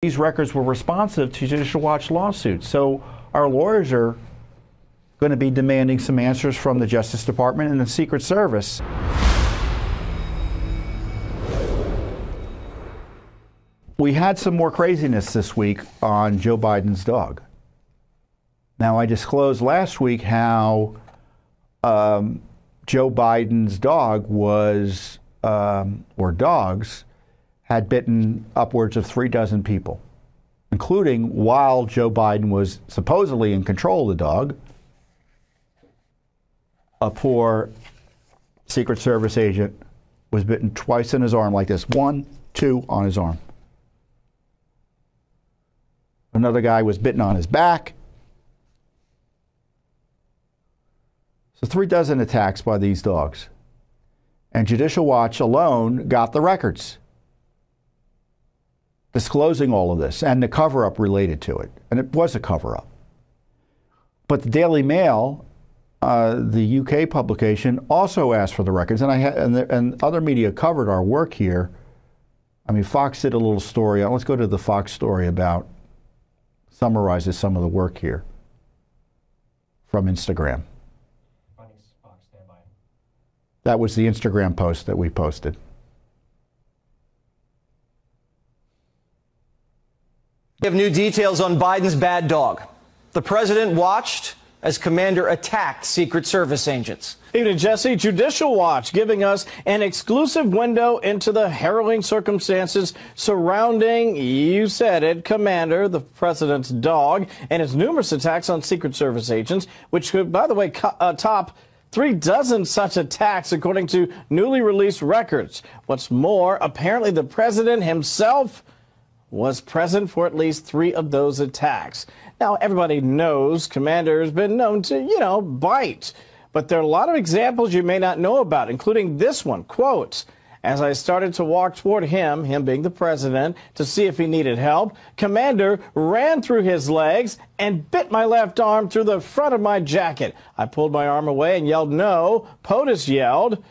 these records were responsive to Judicial Watch lawsuits. So our lawyers are going to be demanding some answers from the Justice Department and the Secret Service. We had some more craziness this week on Joe Biden's dog. Now, I disclosed last week how um, Joe Biden's dog was, um, or dogs, had bitten upwards of three dozen people, including while Joe Biden was supposedly in control of the dog, a poor Secret Service agent was bitten twice in his arm like this one, two on his arm. Another guy was bitten on his back. So, three dozen attacks by these dogs. And Judicial Watch alone got the records disclosing all of this and the cover up related to it. And it was a cover up. But the Daily Mail, uh, the UK publication, also asked for the records, and I ha- and, the, and other media covered our work here. I mean, Fox did a little story. Let's go to the Fox story about summarizes some of the work here from Instagram. That was the Instagram post that we posted. We have new details on Biden's bad dog. The president watched as commander attacked Secret Service agents. Evening, Jesse. Judicial Watch giving us an exclusive window into the harrowing circumstances surrounding, you said it, Commander, the president's dog, and his numerous attacks on Secret Service agents, which could, by the way, uh, top three dozen such attacks, according to newly released records. What's more, apparently the president himself was present for at least three of those attacks. Now, everybody knows Commander has been known to, you know, bite. But there are a lot of examples you may not know about, including this one. Quote, as I started to walk toward him, him being the president, to see if he needed help, Commander ran through his legs and bit my left arm through the front of my jacket. I pulled my arm away and yelled, no. POTUS yelled,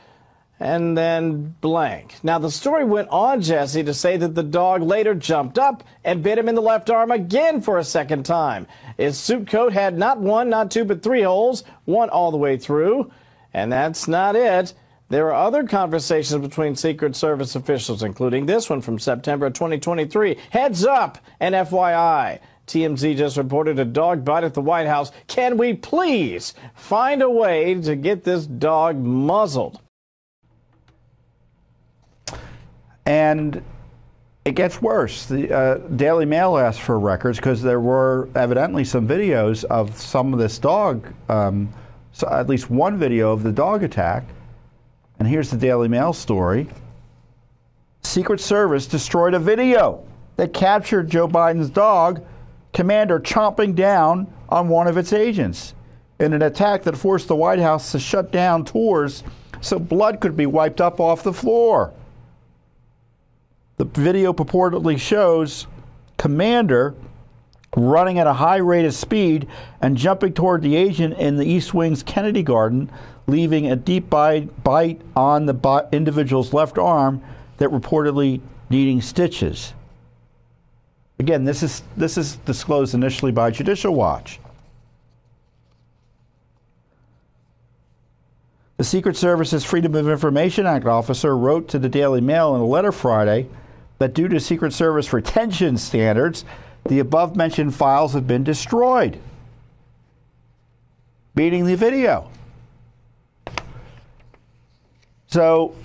and then blank. Now, the story went on, Jesse, to say that the dog later jumped up and bit him in the left arm again for a second time. His suit coat had not one, not two, but three holes, one all the way through. And that's not it. There are other conversations between Secret Service officials, including this one from September 2023. Heads up and FYI. TMZ just reported a dog bite at the White House. Can we please find a way to get this dog muzzled? And it gets worse. The uh, Daily Mail asked for records because there were evidently some videos of some of this dog, um, so at least one video of the dog attack. And here's the Daily Mail story Secret Service destroyed a video that captured Joe Biden's dog, Commander, chomping down on one of its agents in an attack that forced the White House to shut down tours so blood could be wiped up off the floor. The video purportedly shows Commander running at a high rate of speed and jumping toward the agent in the East Wing's Kennedy Garden, leaving a deep bite, bite on the individual's left arm that reportedly needing stitches. Again, this is this is disclosed initially by Judicial Watch. The Secret Service's Freedom of Information Act officer wrote to the Daily Mail in a letter Friday that due to Secret Service retention standards, the above mentioned files have been destroyed, meaning the video. So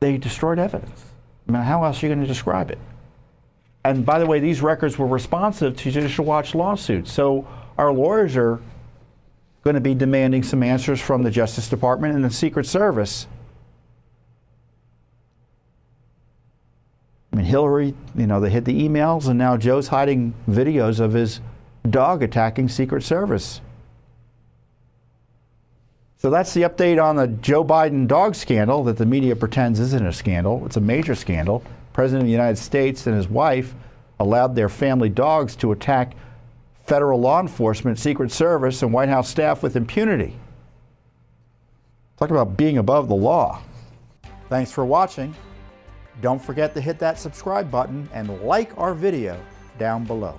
they destroyed evidence. I mean, how else are you going to describe it? And by the way, these records were responsive to Judicial Watch lawsuits. So our lawyers are going to be demanding some answers from the Justice Department and the Secret Service I mean, Hillary, you know, they hid the emails, and now Joe's hiding videos of his dog attacking Secret Service. So that's the update on the Joe Biden dog scandal that the media pretends isn't a scandal. It's a major scandal. President of the United States and his wife allowed their family dogs to attack federal law enforcement, Secret Service, and White House staff with impunity. Talk about being above the law. Thanks for watching. Don't forget to hit that subscribe button and like our video down below.